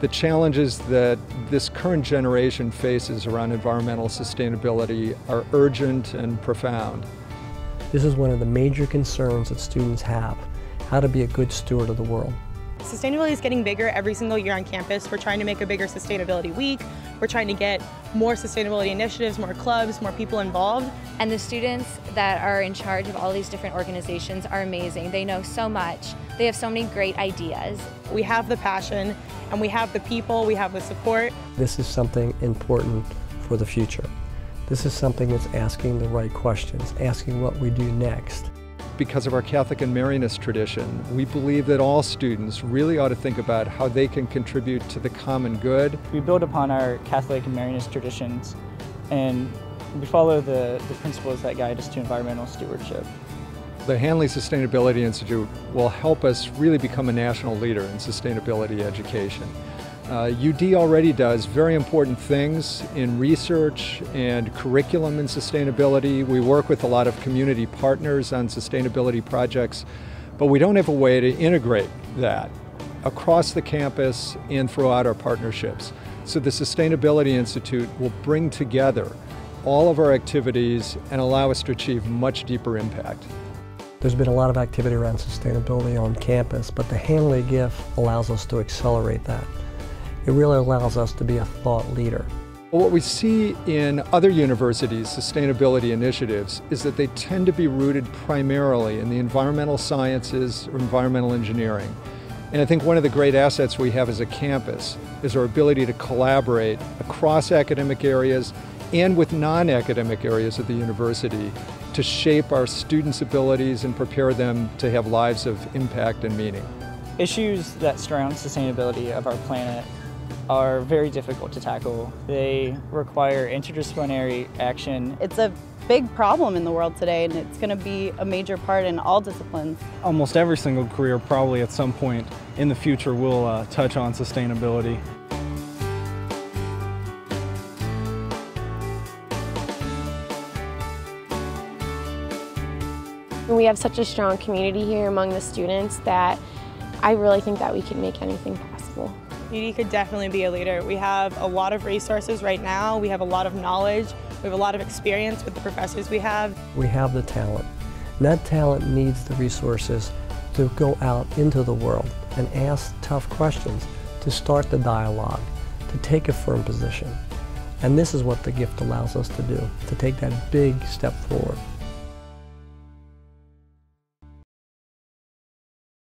the challenges that this current generation faces around environmental sustainability are urgent and profound. This is one of the major concerns that students have, how to be a good steward of the world. Sustainability is getting bigger every single year on campus. We're trying to make a bigger sustainability week. We're trying to get more sustainability initiatives, more clubs, more people involved. And the students that are in charge of all these different organizations are amazing. They know so much. They have so many great ideas. We have the passion and we have the people, we have the support. This is something important for the future. This is something that's asking the right questions, asking what we do next because of our Catholic and Marianist tradition, we believe that all students really ought to think about how they can contribute to the common good. We build upon our Catholic and Marianist traditions and we follow the, the principles that guide us to environmental stewardship. The Hanley Sustainability Institute will help us really become a national leader in sustainability education. Uh, UD already does very important things in research and curriculum and sustainability. We work with a lot of community partners on sustainability projects, but we don't have a way to integrate that across the campus and throughout our partnerships. So the Sustainability Institute will bring together all of our activities and allow us to achieve much deeper impact. There's been a lot of activity around sustainability on campus, but the Hanley gift allows us to accelerate that. It really allows us to be a thought leader. What we see in other universities' sustainability initiatives is that they tend to be rooted primarily in the environmental sciences or environmental engineering. And I think one of the great assets we have as a campus is our ability to collaborate across academic areas and with non-academic areas of the university to shape our students' abilities and prepare them to have lives of impact and meaning. Issues that surround sustainability of our planet are very difficult to tackle. They require interdisciplinary action. It's a big problem in the world today and it's going to be a major part in all disciplines. Almost every single career probably at some point in the future will uh, touch on sustainability. We have such a strong community here among the students that I really think that we can make anything possible. UD could definitely be a leader. We have a lot of resources right now. We have a lot of knowledge. We have a lot of experience with the professors we have. We have the talent. And that talent needs the resources to go out into the world and ask tough questions, to start the dialogue, to take a firm position. And this is what the gift allows us to do, to take that big step forward.